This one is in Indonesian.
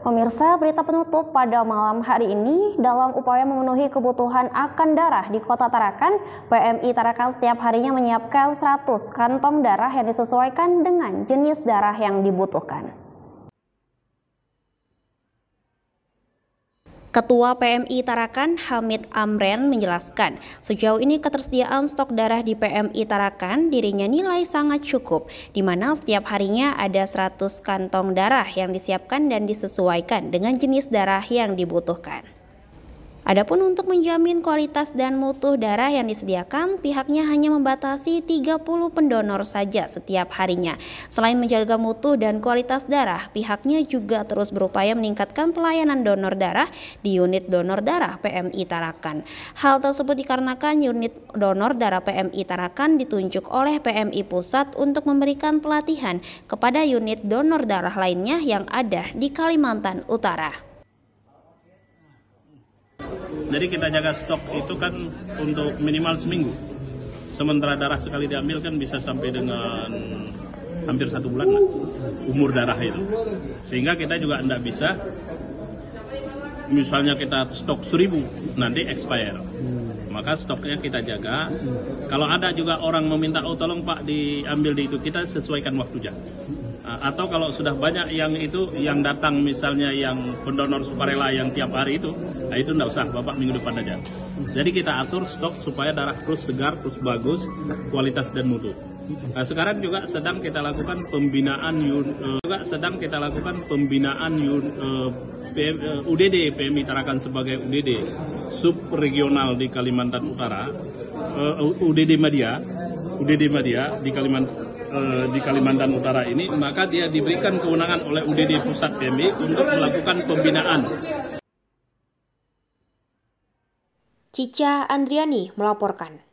Pemirsa, berita penutup pada malam hari ini dalam upaya memenuhi kebutuhan akan darah di Kota Tarakan, PMI Tarakan setiap harinya menyiapkan 100 kantong darah yang disesuaikan dengan jenis darah yang dibutuhkan. Ketua PMI Tarakan Hamid Amren menjelaskan, sejauh ini ketersediaan stok darah di PMI Tarakan dirinya nilai sangat cukup, di mana setiap harinya ada 100 kantong darah yang disiapkan dan disesuaikan dengan jenis darah yang dibutuhkan. Adapun untuk menjamin kualitas dan mutu darah yang disediakan, pihaknya hanya membatasi 30 pendonor saja setiap harinya. Selain menjaga mutu dan kualitas darah, pihaknya juga terus berupaya meningkatkan pelayanan donor darah di unit donor darah PMI Tarakan. Hal tersebut dikarenakan unit donor darah PMI Tarakan ditunjuk oleh PMI Pusat untuk memberikan pelatihan kepada unit donor darah lainnya yang ada di Kalimantan Utara. Jadi kita jaga stok itu kan untuk minimal seminggu. Sementara darah sekali diambil kan bisa sampai dengan hampir satu bulan lah umur darah itu. Sehingga kita juga tidak bisa misalnya kita stok seribu nanti expire maka stoknya kita jaga kalau ada juga orang meminta oh tolong pak diambil di itu kita sesuaikan waktunya Ah, atau kalau sudah banyak yang itu yang datang misalnya yang pendonor sukarela yang tiap hari itu, nah itu tidak usah, Bapak minggu depan aja. Jadi kita atur stok supaya darah terus segar, terus bagus, kualitas dan mutu. Nah, sekarang juga sedang kita lakukan pembinaan uh, juga sedang kita lakukan pembinaan uh, PM, uh, UDD PMI Tarakan sebagai UDD subregional di Kalimantan Utara, UDD Media, UDD Media di Kalimantan Eh, di Kalimantan Utara ini, maka dia diberikan kewenangan oleh UDD Pusat PMI untuk melakukan pembinaan. Cica Andriani melaporkan.